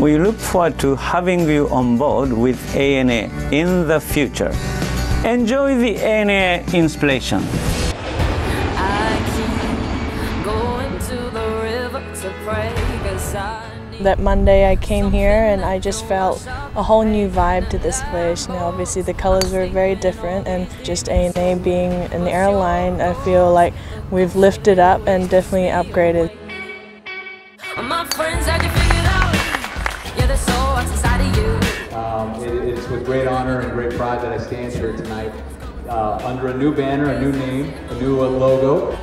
We look forward to having you on board with ANA in the future. Enjoy the ANA inspiration. That Monday I came here and I just felt a whole new vibe to this place. You know, obviously the colors were very different and just ANA being an airline, I feel like we've lifted up and definitely upgraded. Um, it, it's with great honor and great pride that I stand here tonight. Uh, under a new banner, a new name, a new uh, logo.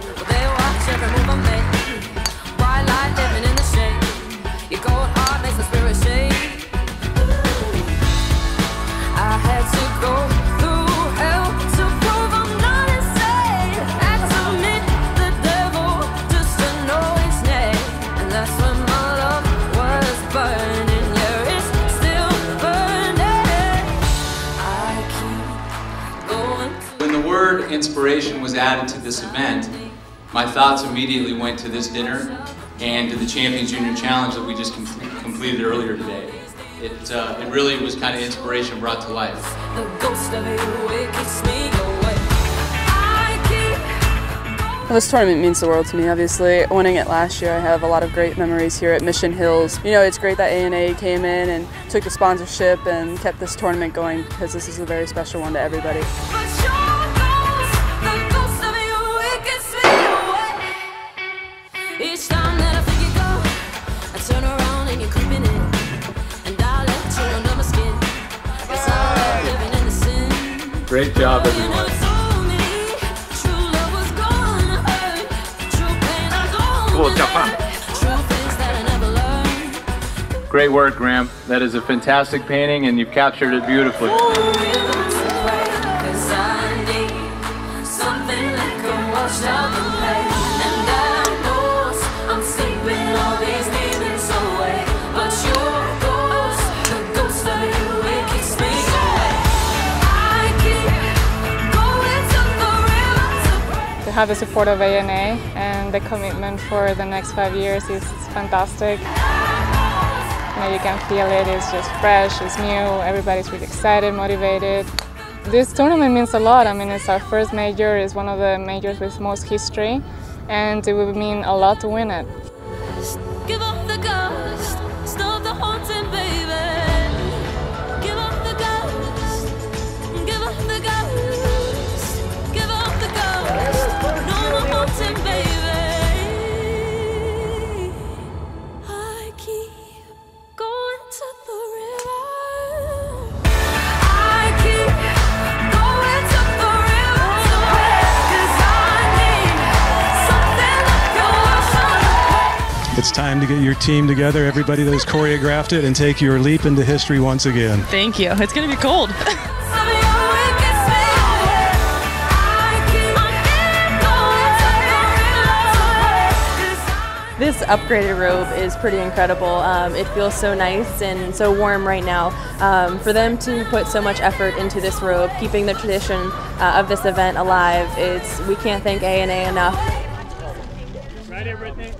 The word inspiration was added to this event, my thoughts immediately went to this dinner and to the Champions Junior Challenge that we just com completed earlier today. It, uh, it really was kind of inspiration brought to life. Well, this tournament means the world to me, obviously. Winning it last year, I have a lot of great memories here at Mission Hills. You know, it's great that ANA came in and took the sponsorship and kept this tournament going because this is a very special one to everybody. Each time that I think you go, I turn around and you're creeping in. And I let you under my skin. Guess I love living in the sin. Great job, everyone. never told me true love was gonna hurt. True pain I don't deny. True things that I never learned. Great work, Graham. That is a fantastic painting, and you've captured it beautifully. Cause Have the support of ANA and the commitment for the next five years is fantastic. You, know, you can feel it, it's just fresh, it's new, everybody's really excited, motivated. This tournament means a lot. I mean, it's our first major, it's one of the majors with most history, and it would mean a lot to win it. It's time to get your team together, everybody that has choreographed it, and take your leap into history once again. Thank you. It's going to be cold. This upgraded robe is pretty incredible. Um, it feels so nice and so warm right now. Um, for them to put so much effort into this robe, keeping the tradition uh, of this event alive, it's we can't thank ANA enough. Right here, Brittany.